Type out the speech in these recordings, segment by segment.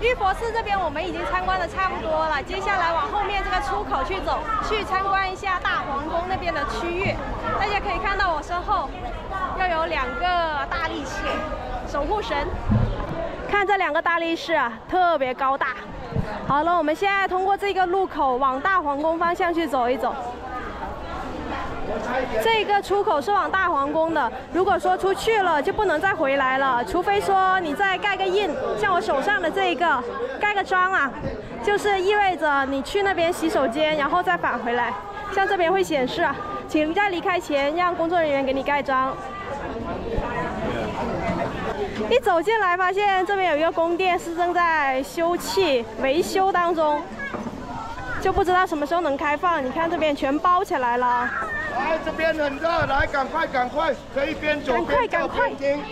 玉佛寺这边我们已经参观的差不多了，接下来往后面这个出口去走，去参观一下大皇宫那边的区域。大家可以看到我身后要有两个大力士，守护神。看这两个大力士啊，特别高大。好了，我们现在通过这个路口往大皇宫方向去走一走。这个出口是往大皇宫的，如果说出去了就不能再回来了，除非说你再盖个印，像我手上的这一个盖个章啊，就是意味着你去那边洗手间，然后再返回来。像这边会显示，请在离开前让工作人员给你盖章。一走进来，发现这边有一个宫殿是正在修葺维修当中，就不知道什么时候能开放。你看这边全包起来了。来这边很热，来赶快赶快，可以边走边赶快听。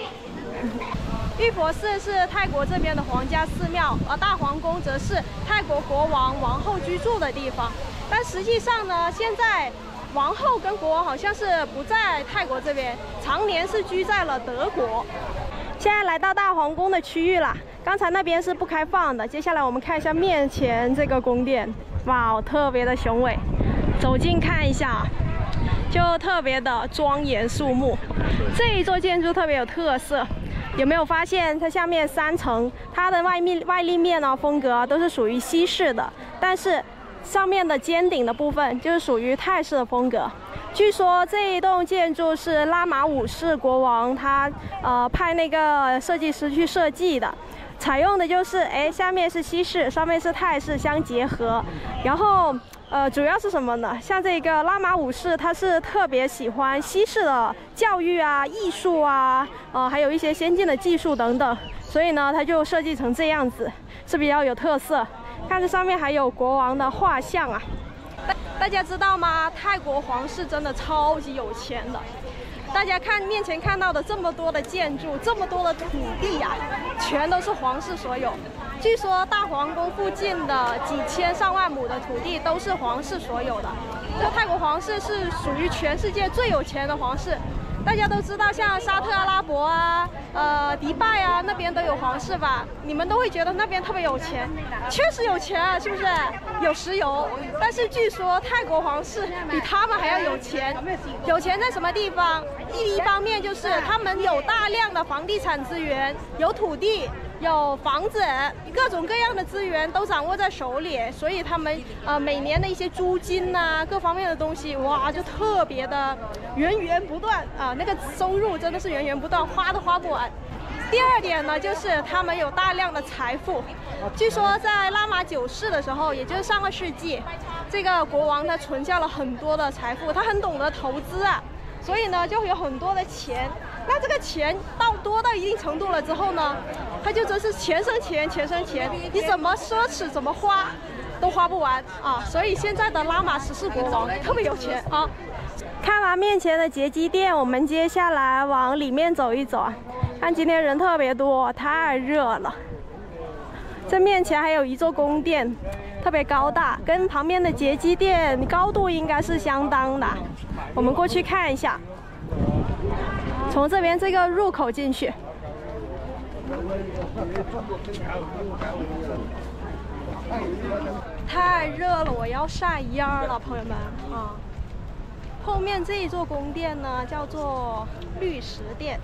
玉佛寺是泰国这边的皇家寺庙，而大皇宫则是泰国国王、王后居住的地方。但实际上呢，现在王后跟国王好像是不在泰国这边，常年是居在了德国。现在来到大皇宫的区域了，刚才那边是不开放的。接下来我们看一下面前这个宫殿，哇，特别的雄伟，走近看一下。就特别的庄严肃穆，这一座建筑特别有特色。有没有发现它下面三层，它的外面外立面呢风格都是属于西式的，但是上面的尖顶的部分就是属于泰式的风格。据说这一栋建筑是拉玛五世国王他呃派那个设计师去设计的，采用的就是哎下面是西式，上面是泰式相结合，然后。呃，主要是什么呢？像这个拉玛五世，他是特别喜欢西式的教育啊、艺术啊，呃，还有一些先进的技术等等，所以呢，他就设计成这样子，是比较有特色。看这上面还有国王的画像啊，大大家知道吗？泰国皇室真的超级有钱的。大家看面前看到的这么多的建筑，这么多的土地呀，全都是皇室所有。据说大皇宫附近的几千上万亩的土地都是皇室所有的。这泰国皇室是属于全世界最有钱的皇室。大家都知道，像沙特阿拉伯啊、呃迪拜啊那边都有皇室吧？你们都会觉得那边特别有钱，确实有钱啊，是不是？有石油。但是据说泰国皇室比他们还要有钱。有钱在什么地方？第一方面就是他们有大量的房地产资源，有土地。有房子，各种各样的资源都掌握在手里，所以他们呃每年的一些租金呐，各方面的东西，哇，就特别的源源不断啊，那个收入真的是源源不断，花都花不完。第二点呢，就是他们有大量的财富，据说在拉玛九世的时候，也就是上个世纪，这个国王他存下了很多的财富，他很懂得投资啊，所以呢就有很多的钱。那这个钱到多到一定程度了之后呢，他就真是钱生钱，钱生钱，你怎么奢侈怎么花，都花不完啊！所以现在的拉玛十四国王特别有钱啊。看完面前的杰基店，我们接下来往里面走一走啊。看今天人特别多，太热了。这面前还有一座宫殿，特别高大，跟旁边的杰基殿高度应该是相当的。我们过去看一下。从这边这个入口进去，太热了，我要晒蔫了，朋友们啊！后面这一座宫殿呢，叫做绿石殿。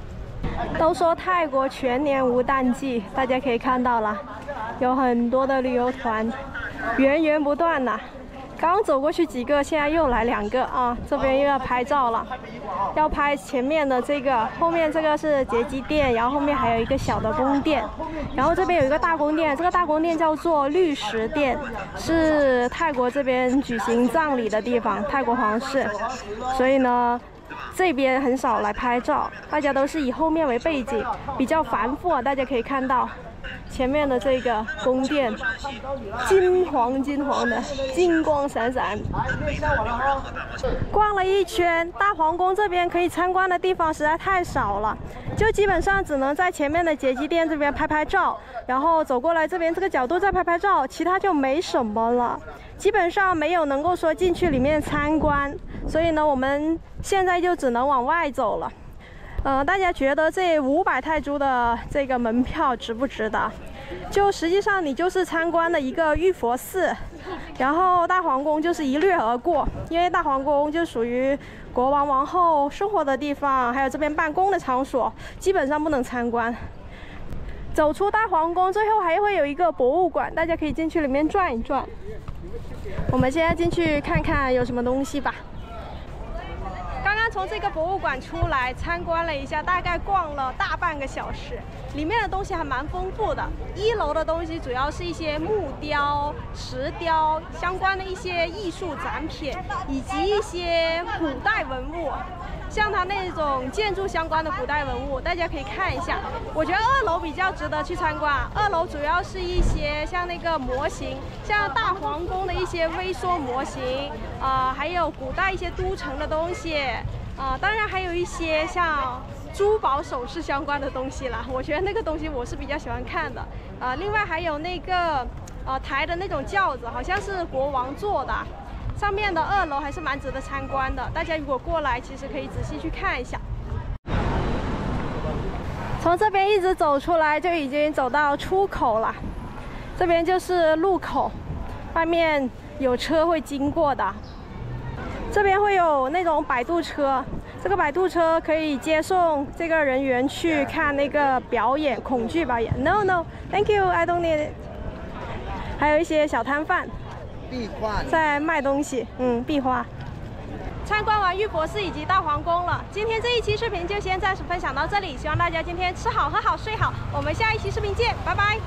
都说泰国全年无淡季，大家可以看到了，有很多的旅游团，源源不断的。刚走过去几个，现在又来两个啊！这边又要拍照了，要拍前面的这个，后面这个是杰基殿，然后后面还有一个小的宫殿，然后这边有一个大宫殿，这个大宫殿叫做绿石殿，是泰国这边举行葬礼的地方，泰国皇室，所以呢，这边很少来拍照，大家都是以后面为背景，比较繁复啊，大家可以看到。前面的这个宫殿，金黄金黄的，金光闪闪。逛了一圈大皇宫这边可以参观的地方实在太少了，就基本上只能在前面的杰基殿这边拍拍照，然后走过来这边这个角度再拍拍照，其他就没什么了。基本上没有能够说进去里面参观，所以呢，我们现在就只能往外走了。呃，大家觉得这五百泰铢的这个门票值不值得？就实际上你就是参观了一个玉佛寺，然后大皇宫就是一掠而过，因为大皇宫就属于国王王后生活的地方，还有这边办公的场所，基本上不能参观。走出大皇宫，最后还会有一个博物馆，大家可以进去里面转一转。我们现在进去看看有什么东西吧。从这个博物馆出来，参观了一下，大概逛了大半个小时，里面的东西还蛮丰富的。一楼的东西主要是一些木雕、石雕相关的一些艺术展品，以及一些古代文物。像它那种建筑相关的古代文物，大家可以看一下。我觉得二楼比较值得去参观。二楼主要是一些像那个模型，像大皇宫的一些微缩模型，啊，还有古代一些都城的东西，啊，当然还有一些像珠宝首饰相关的东西了。我觉得那个东西我是比较喜欢看的。啊，另外还有那个，呃，抬的那种轿子，好像是国王坐的。上面的二楼还是蛮值得参观的，大家如果过来，其实可以仔细去看一下。从这边一直走出来，就已经走到出口了。这边就是路口，外面有车会经过的。这边会有那种摆渡车，这个摆渡车可以接送这个人员去看那个表演，恐惧表演。No no，Thank you，I don't need it。还有一些小摊贩。壁画在卖东西，嗯，壁画。参观完玉博士以及大皇宫了，今天这一期视频就先暂时分享到这里，希望大家今天吃好喝好睡好，我们下一期视频见，拜拜。